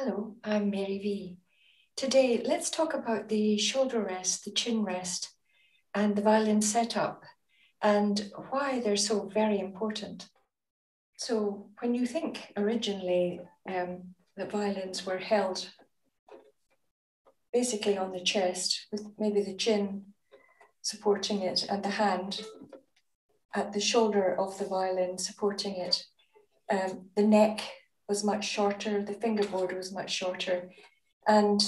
Hello, I'm Mary V. Today, let's talk about the shoulder rest, the chin rest, and the violin setup, and why they're so very important. So, when you think originally um, that violins were held basically on the chest, with maybe the chin supporting it and the hand at the shoulder of the violin supporting it, um, the neck was much shorter, the fingerboard was much shorter, and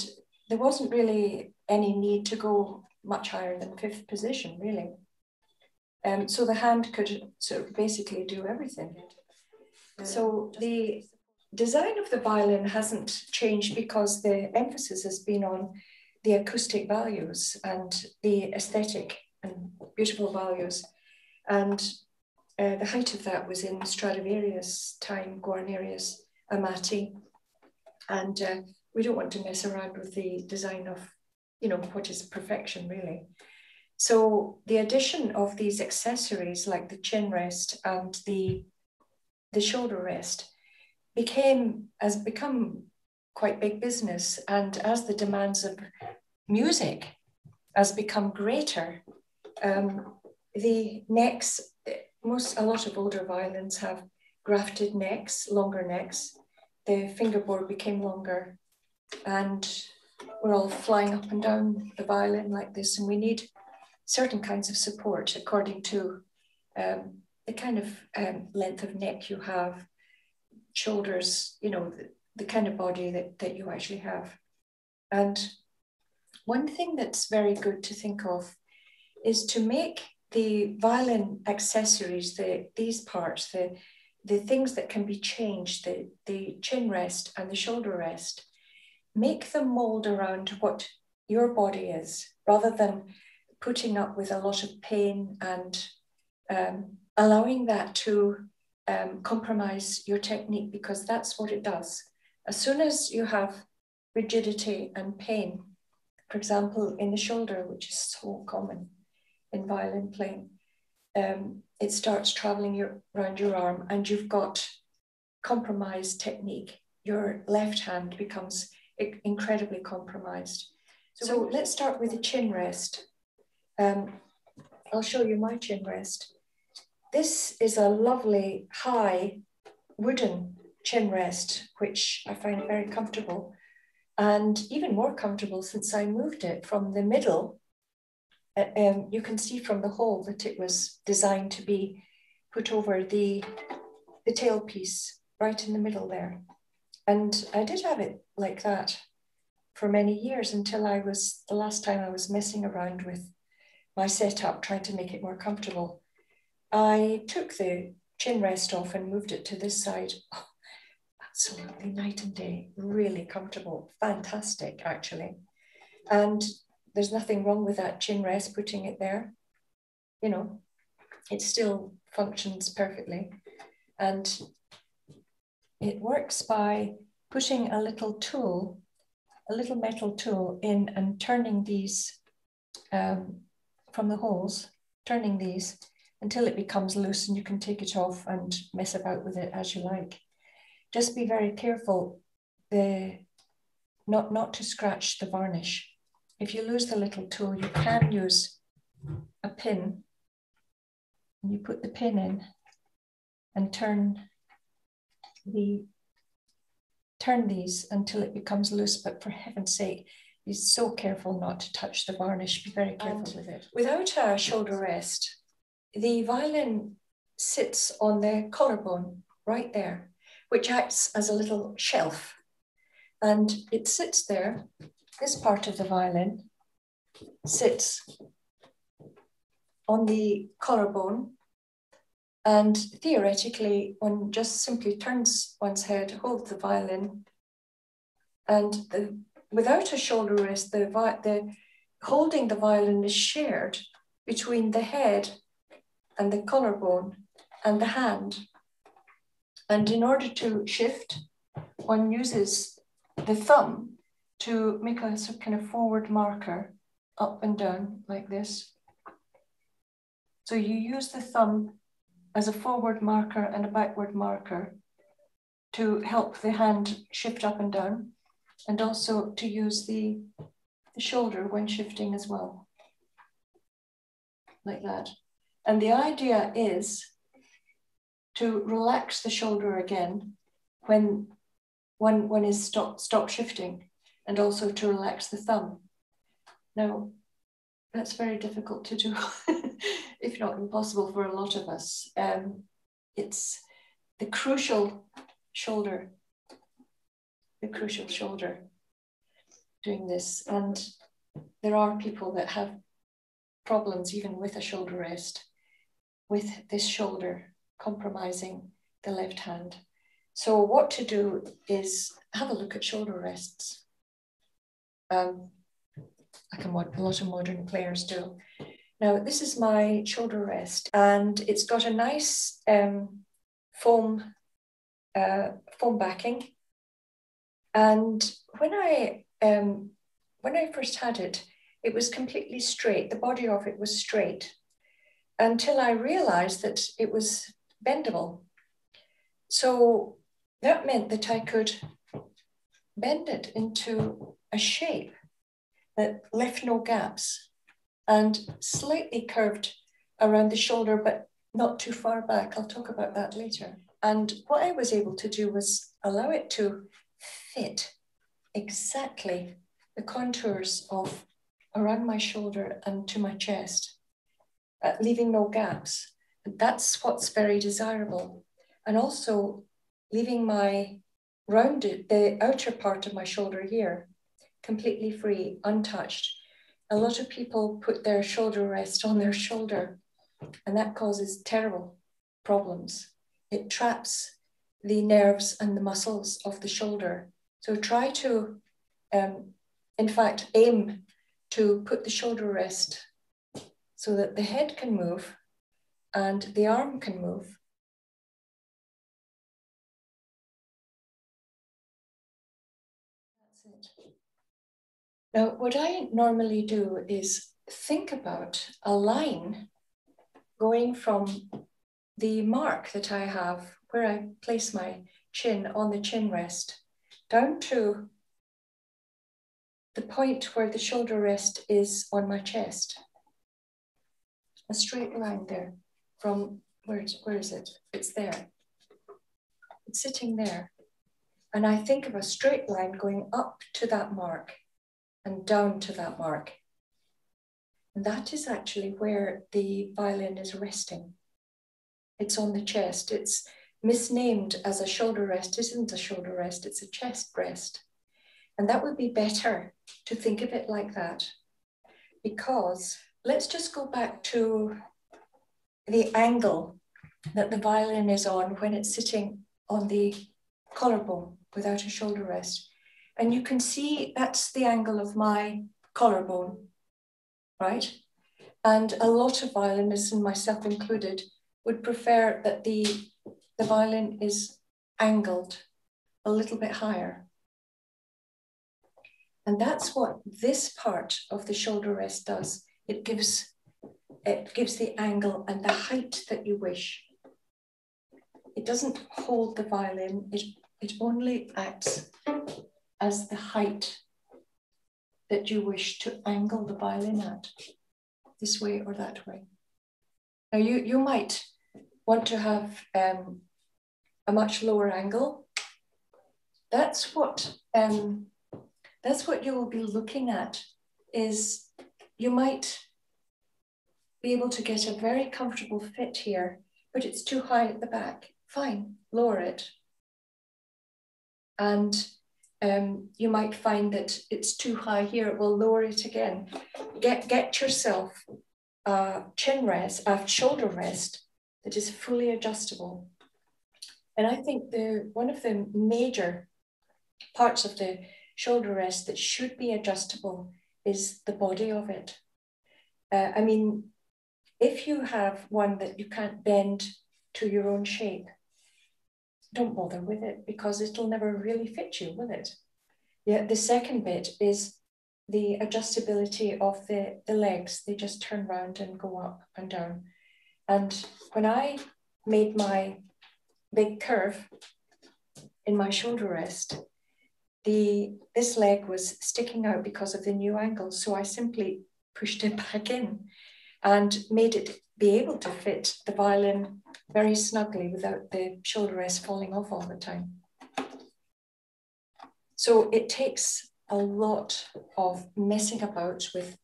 there wasn't really any need to go much higher than fifth position, really. Um, so the hand could sort of basically do everything. So the design of the violin hasn't changed because the emphasis has been on the acoustic values and the aesthetic and beautiful values. And uh, the height of that was in Stradivarius time, Guarnerius, Amati. And uh, we don't want to mess around with the design of, you know, what is perfection really. So the addition of these accessories like the chin rest and the, the shoulder rest became, has become quite big business. And as the demands of music has become greater, um, the necks, most, a lot of older violins have grafted necks, longer necks, the fingerboard became longer and we're all flying up and down the violin like this and we need certain kinds of support according to um, the kind of um, length of neck you have shoulders you know the, the kind of body that, that you actually have. And one thing that's very good to think of is to make the violin accessories the these parts the the things that can be changed, the, the chin rest and the shoulder rest, make them mold around what your body is rather than putting up with a lot of pain and um, allowing that to um, compromise your technique because that's what it does. As soon as you have rigidity and pain, for example, in the shoulder, which is so common in violin playing, um, it starts traveling your, around your arm and you've got compromised technique. Your left hand becomes incredibly compromised. So, so let's start with the chin rest. Um, I'll show you my chin rest. This is a lovely high wooden chin rest, which I find very comfortable and even more comfortable since I moved it from the middle um, you can see from the hole that it was designed to be put over the, the tailpiece right in the middle there. And I did have it like that for many years until I was, the last time I was messing around with my setup, trying to make it more comfortable. I took the chin rest off and moved it to this side. Oh, absolutely night and day, really comfortable, fantastic actually. And there's nothing wrong with that chin rest, putting it there. You know, it still functions perfectly. And it works by putting a little tool, a little metal tool in and turning these um, from the holes, turning these until it becomes loose and you can take it off and mess about with it as you like. Just be very careful the, not, not to scratch the varnish if you lose the little tool, you can use a pin. And you put the pin in and turn the turn these until it becomes loose, but for heaven's sake, be so careful not to touch the varnish. Be very careful and with it. Without a shoulder rest, the violin sits on the collarbone right there, which acts as a little shelf. And it sits there this part of the violin sits on the collarbone and theoretically one just simply turns one's head, holds the violin and the, without a shoulder rest, the, the holding the violin is shared between the head and the collarbone and the hand. And in order to shift, one uses the thumb to make a sort of kind of forward marker up and down like this. So you use the thumb as a forward marker and a backward marker to help the hand shift up and down. and also to use the, the shoulder when shifting as well, like that. And the idea is to relax the shoulder again when one, one is stop, stop shifting and also to relax the thumb. Now, that's very difficult to do, if not impossible for a lot of us. Um, it's the crucial shoulder, the crucial shoulder doing this. And there are people that have problems even with a shoulder rest, with this shoulder compromising the left hand. So what to do is have a look at shoulder rests. Um, like a, a lot of modern players do. Now, this is my shoulder rest, and it's got a nice um, foam, uh, foam backing. And when I um, when I first had it, it was completely straight. The body of it was straight until I realized that it was bendable. So that meant that I could bend it into a shape that left no gaps and slightly curved around the shoulder, but not too far back. I'll talk about that later. And what I was able to do was allow it to fit exactly the contours of around my shoulder and to my chest, uh, leaving no gaps. That's what's very desirable. And also leaving my rounded, the outer part of my shoulder here, completely free, untouched. A lot of people put their shoulder rest on their shoulder, and that causes terrible problems. It traps the nerves and the muscles of the shoulder. So try to, um, in fact, aim to put the shoulder rest so that the head can move and the arm can move Now, what I normally do is think about a line going from the mark that I have where I place my chin on the chin rest down to the point where the shoulder rest is on my chest. A straight line there from where, where is it? It's there. It's sitting there. And I think of a straight line going up to that mark and down to that mark. And that is actually where the violin is resting. It's on the chest. It's misnamed as a shoulder rest. It isn't a shoulder rest, it's a chest rest. And that would be better to think of it like that. Because let's just go back to the angle that the violin is on when it's sitting on the collarbone without a shoulder rest. And you can see that's the angle of my collarbone, right? And a lot of violinists, and myself included, would prefer that the, the violin is angled a little bit higher. And that's what this part of the shoulder rest does. It gives, it gives the angle and the height that you wish. It doesn't hold the violin, it, it only acts as the height that you wish to angle the violin at, this way or that way. Now you, you might want to have um, a much lower angle. That's what, um, that's what you will be looking at is you might be able to get a very comfortable fit here, but it's too high at the back. Fine, lower it. And um, you might find that it's too high here, it will lower it again. Get, get yourself a chin rest, a shoulder rest that is fully adjustable. And I think the one of the major parts of the shoulder rest that should be adjustable is the body of it. Uh, I mean, if you have one that you can't bend to your own shape, don't bother with it because it'll never really fit you, will it? Yeah, the second bit is the adjustability of the, the legs. They just turn around and go up and down. And when I made my big curve in my shoulder rest, the this leg was sticking out because of the new angle. So I simply pushed it back in and made it be able to fit the violin very snugly without the shoulder rest falling off all the time. So it takes a lot of messing about with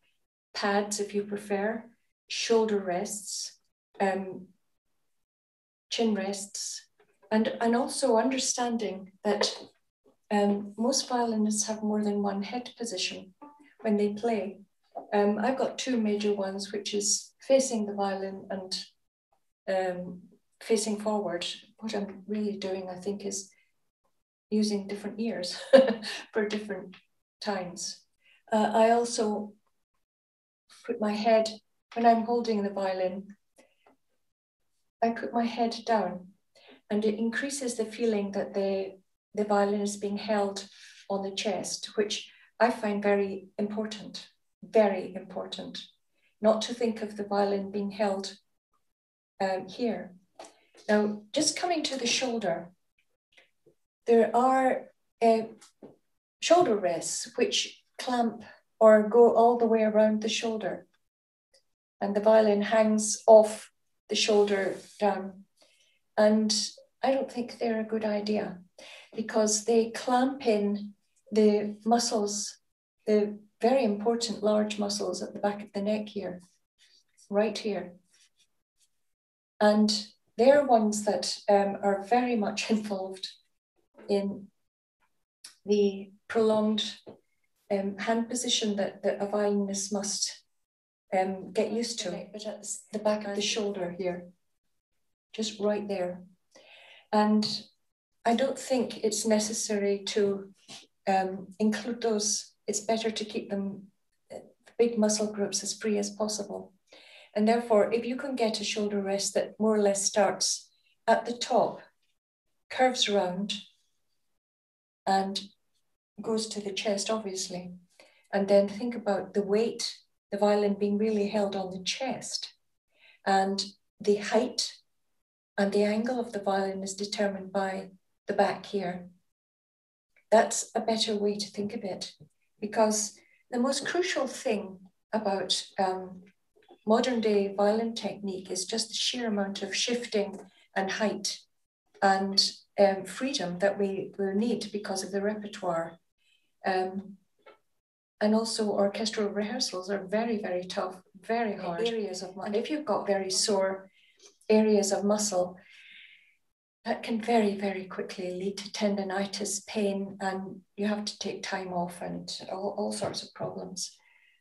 pads, if you prefer, shoulder rests, um, chin rests, and, and also understanding that um, most violinists have more than one head position when they play. Um, I've got two major ones, which is facing the violin and um, facing forward. What I'm really doing, I think, is using different ears for different times. Uh, I also put my head, when I'm holding the violin, I put my head down and it increases the feeling that the, the violin is being held on the chest, which I find very important, very important. Not to think of the violin being held um, here. Now, just coming to the shoulder, there are uh, shoulder rests which clamp or go all the way around the shoulder. And the violin hangs off the shoulder down. And I don't think they're a good idea because they clamp in the muscles, the very important large muscles at the back of the neck here, right here. And they're ones that um, are very much involved in the prolonged um, hand position that, that a violinist must um, get used to. But at the back of the shoulder here, just right there. And I don't think it's necessary to um, include those. It's better to keep them uh, big muscle groups as free as possible. And therefore, if you can get a shoulder rest that more or less starts at the top, curves around, and goes to the chest, obviously. And then think about the weight, the violin being really held on the chest. And the height and the angle of the violin is determined by the back here. That's a better way to think of it because the most crucial thing about um, modern day violin technique is just the sheer amount of shifting and height and um, freedom that we will need because of the repertoire. Um, and also orchestral rehearsals are very, very tough, very hard areas of, and if you've got very sore areas of muscle, that can very, very quickly lead to tendonitis, pain, and you have to take time off and all, all sorts of problems.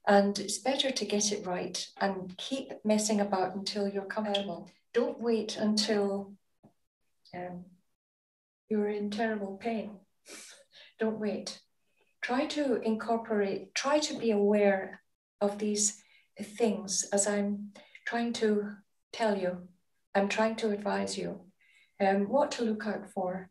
And it's better to get it right and keep messing about until you're comfortable. Um, don't wait until um, you're in terrible pain. Don't wait. Try to incorporate, try to be aware of these things as I'm trying to tell you I'm trying to advise you um, what to look out for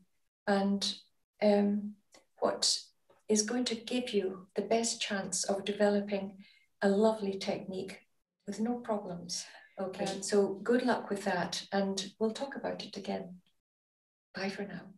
and um, what is going to give you the best chance of developing a lovely technique with no problems. Okay, um, so good luck with that, and we'll talk about it again. Bye for now.